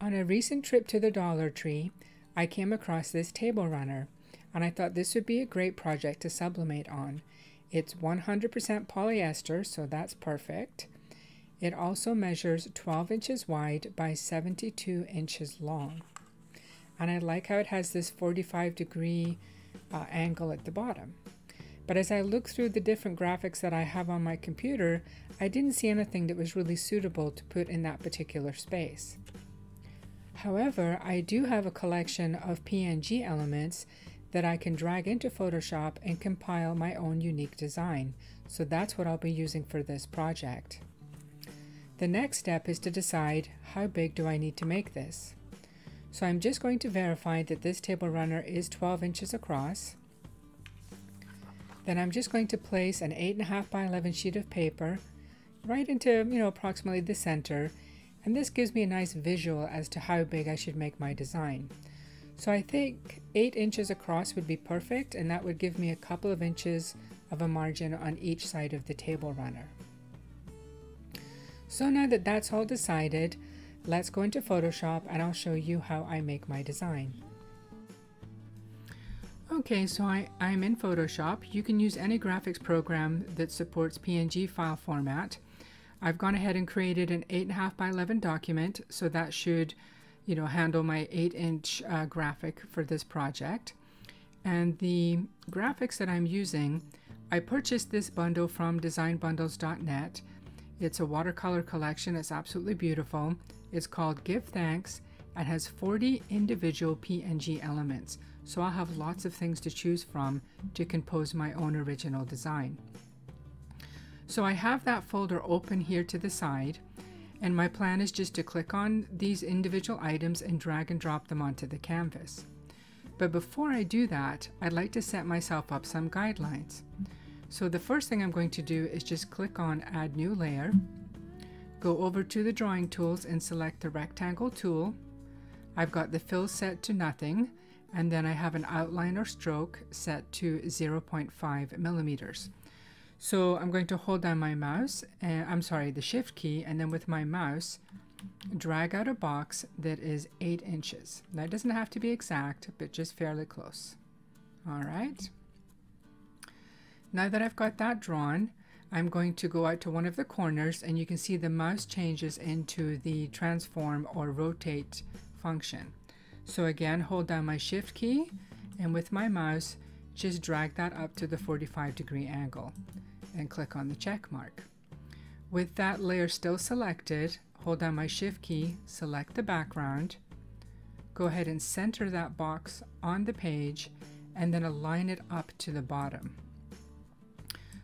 On a recent trip to the Dollar Tree, I came across this table runner, and I thought this would be a great project to sublimate on. It's 100% polyester, so that's perfect. It also measures 12 inches wide by 72 inches long. And I like how it has this 45 degree uh, angle at the bottom. But as I looked through the different graphics that I have on my computer, I didn't see anything that was really suitable to put in that particular space. However, I do have a collection of PNG elements that I can drag into Photoshop and compile my own unique design. So that's what I'll be using for this project. The next step is to decide how big do I need to make this. So I'm just going to verify that this table runner is 12 inches across. Then I'm just going to place an 8.5 by 11 sheet of paper right into, you know, approximately the center and this gives me a nice visual as to how big I should make my design. So I think 8 inches across would be perfect and that would give me a couple of inches of a margin on each side of the table runner. So now that that's all decided, let's go into Photoshop and I'll show you how I make my design. Okay, so I, I'm in Photoshop. You can use any graphics program that supports PNG file format. I've gone ahead and created an 8.5 by 11 document, so that should, you know, handle my 8 inch uh, graphic for this project. And the graphics that I'm using, I purchased this bundle from designbundles.net. It's a watercolor collection, it's absolutely beautiful. It's called Give Thanks and has 40 individual PNG elements, so I'll have lots of things to choose from to compose my own original design. So I have that folder open here to the side and my plan is just to click on these individual items and drag and drop them onto the canvas. But before I do that, I'd like to set myself up some guidelines. So the first thing I'm going to do is just click on add new layer, go over to the drawing tools and select the rectangle tool. I've got the fill set to nothing and then I have an outline or stroke set to 0.5 millimeters. So I'm going to hold down my mouse, and I'm sorry, the shift key, and then with my mouse, drag out a box that is 8 inches. It doesn't have to be exact, but just fairly close. All right. Now that I've got that drawn, I'm going to go out to one of the corners and you can see the mouse changes into the transform or rotate function. So again, hold down my shift key and with my mouse, just drag that up to the 45 degree angle and click on the check mark. With that layer still selected, hold down my shift key, select the background, go ahead and center that box on the page and then align it up to the bottom.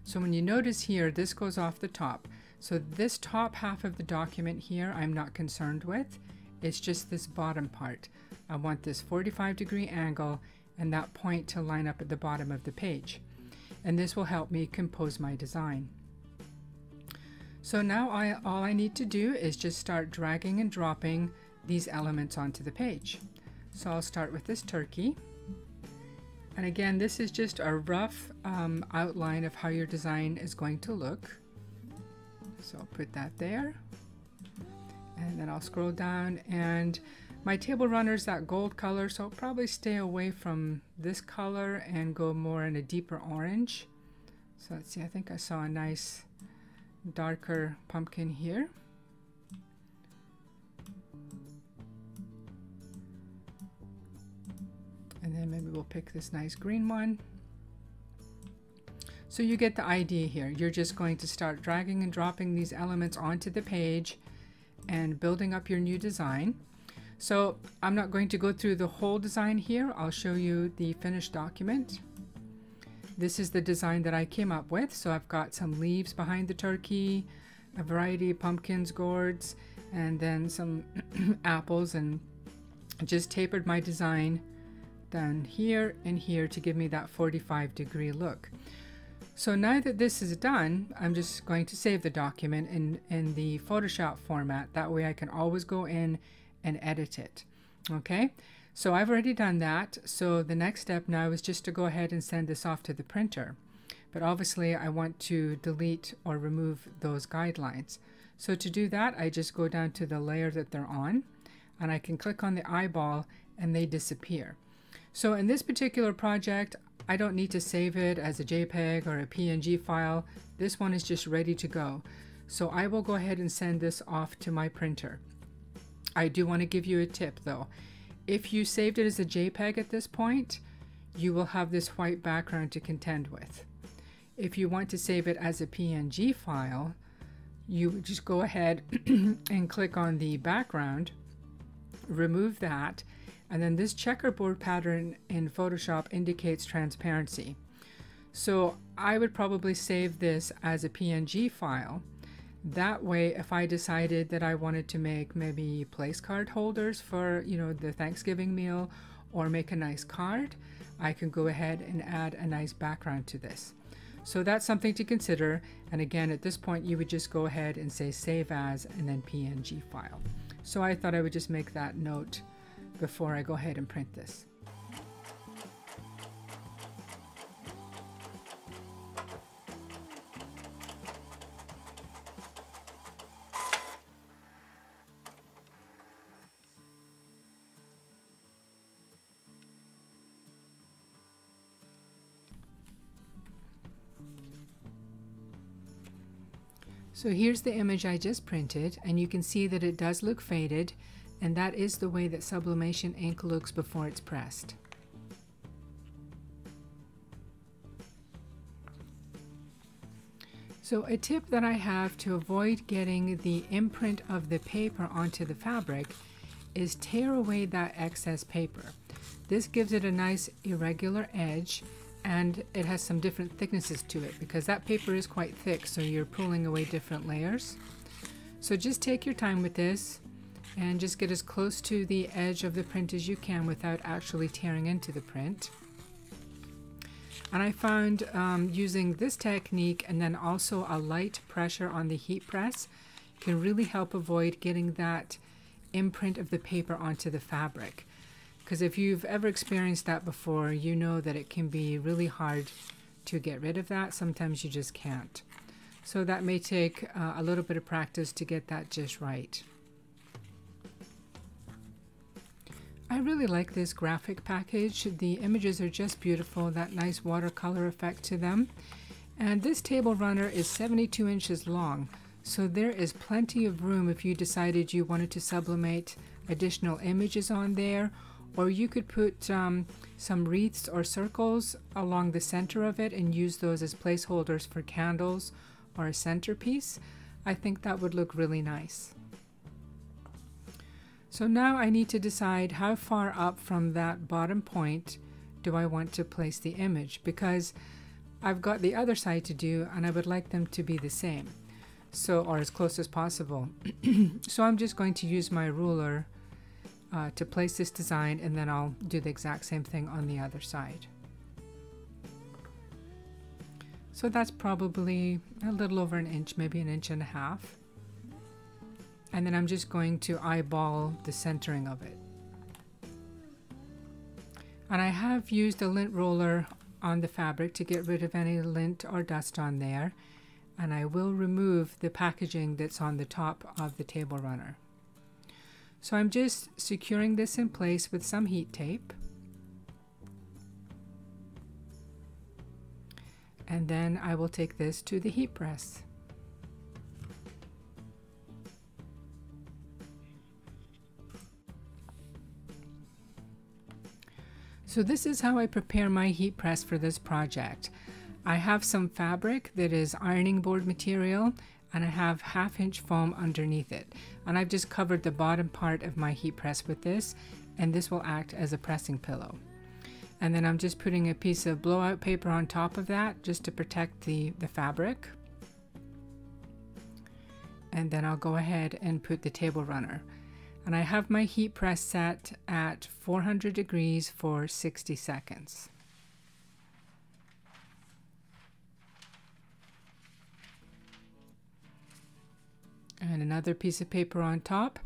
So when you notice here, this goes off the top. So this top half of the document here, I'm not concerned with. It's just this bottom part. I want this 45 degree angle and that point to line up at the bottom of the page and this will help me compose my design. So now I, all I need to do is just start dragging and dropping these elements onto the page. So I'll start with this turkey. And again, this is just a rough um, outline of how your design is going to look. So I'll put that there. And then I'll scroll down and my table runner is that gold color, so I'll probably stay away from this color and go more in a deeper orange. So let's see, I think I saw a nice darker pumpkin here. And then maybe we'll pick this nice green one. So you get the idea here. You're just going to start dragging and dropping these elements onto the page and building up your new design. So I'm not going to go through the whole design here. I'll show you the finished document. This is the design that I came up with. So I've got some leaves behind the turkey, a variety of pumpkins, gourds, and then some apples and just tapered my design down here and here to give me that 45 degree look. So now that this is done, I'm just going to save the document in, in the Photoshop format. That way I can always go in and edit it. Okay, so I've already done that. So the next step now is just to go ahead and send this off to the printer. But obviously I want to delete or remove those guidelines. So to do that, I just go down to the layer that they're on. and I can click on the eyeball and they disappear. So in this particular project, I don't need to save it as a JPEG or a PNG file. This one is just ready to go. So I will go ahead and send this off to my printer. I do want to give you a tip though. If you saved it as a JPEG at this point, you will have this white background to contend with. If you want to save it as a PNG file, you would just go ahead and click on the background, remove that, and then this checkerboard pattern in Photoshop indicates transparency. So I would probably save this as a PNG file. That way, if I decided that I wanted to make maybe place card holders for, you know, the Thanksgiving meal or make a nice card, I can go ahead and add a nice background to this. So that's something to consider. And again, at this point, you would just go ahead and say save as and then PNG file. So I thought I would just make that note before I go ahead and print this. So here's the image I just printed and you can see that it does look faded and that is the way that sublimation ink looks before it's pressed. So a tip that I have to avoid getting the imprint of the paper onto the fabric is tear away that excess paper. This gives it a nice irregular edge and it has some different thicknesses to it because that paper is quite thick so you're pulling away different layers. So just take your time with this and just get as close to the edge of the print as you can without actually tearing into the print. And I found um, using this technique and then also a light pressure on the heat press can really help avoid getting that imprint of the paper onto the fabric. Because if you've ever experienced that before, you know that it can be really hard to get rid of that. Sometimes you just can't. So that may take uh, a little bit of practice to get that just right. I really like this graphic package. The images are just beautiful, that nice watercolor effect to them. And this table runner is 72 inches long, so there is plenty of room if you decided you wanted to sublimate additional images on there or you could put um, some wreaths or circles along the center of it and use those as placeholders for candles or a centerpiece. I think that would look really nice. So now I need to decide how far up from that bottom point do I want to place the image because I've got the other side to do and I would like them to be the same so or as close as possible so I'm just going to use my ruler uh, to place this design and then I'll do the exact same thing on the other side. So that's probably a little over an inch, maybe an inch and a half. And then I'm just going to eyeball the centering of it. And I have used a lint roller on the fabric to get rid of any lint or dust on there. And I will remove the packaging that's on the top of the table runner. So I'm just securing this in place with some heat tape. And then I will take this to the heat press. So this is how I prepare my heat press for this project. I have some fabric that is ironing board material and I have half inch foam underneath it. And I've just covered the bottom part of my heat press with this and this will act as a pressing pillow. And then I'm just putting a piece of blowout paper on top of that just to protect the, the fabric. And then I'll go ahead and put the table runner. And I have my heat press set at 400 degrees for 60 seconds. Another piece of paper on top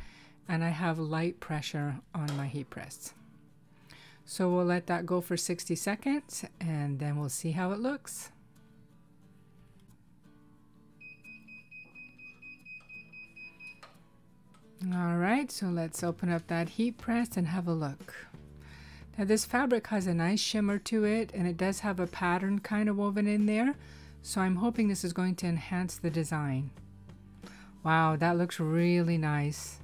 and I have light pressure on my heat press. So we'll let that go for 60 seconds and then we'll see how it looks. All right, so let's open up that heat press and have a look. Now this fabric has a nice shimmer to it and it does have a pattern kind of woven in there. So I'm hoping this is going to enhance the design. Wow, that looks really nice.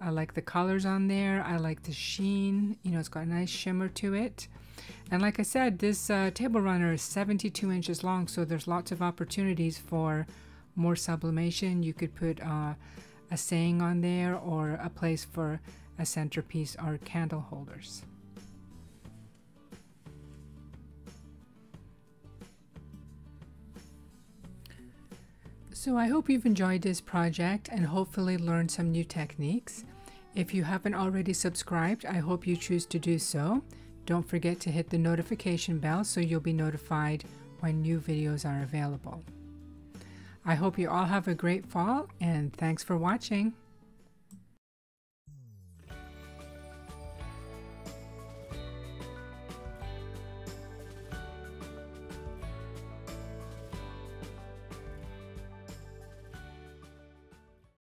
I like the colors on there. I like the sheen. You know, it's got a nice shimmer to it. And like I said, this uh, table runner is 72 inches long, so there's lots of opportunities for more sublimation. You could put uh, a saying on there or a place for a centerpiece or candle holders. So I hope you've enjoyed this project and hopefully learned some new techniques. If you haven't already subscribed, I hope you choose to do so. Don't forget to hit the notification bell so you'll be notified when new videos are available. I hope you all have a great fall and thanks for watching.